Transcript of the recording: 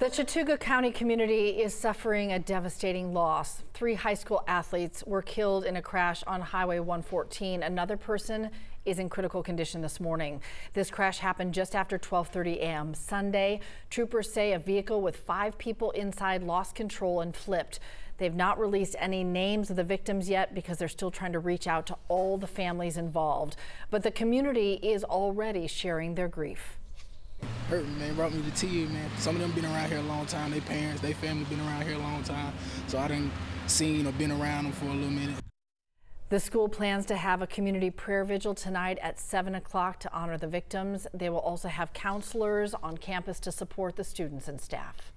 The Chattooga County community is suffering a devastating loss. Three high school athletes were killed in a crash on Highway 114. Another person is in critical condition this morning. This crash happened just after 12:30 a.m. Sunday. Troopers say a vehicle with five people inside lost control and flipped. They've not released any names of the victims yet because they're still trying to reach out to all the families involved. But the community is already sharing their grief hurting, man. Brought me to tears, man. Some of them been around here a long time. Their parents, their family been around here a long time. So I didn't seen or been around them for a little minute. The school plans to have a community prayer vigil tonight at 7 o'clock to honor the victims. They will also have counselors on campus to support the students and staff.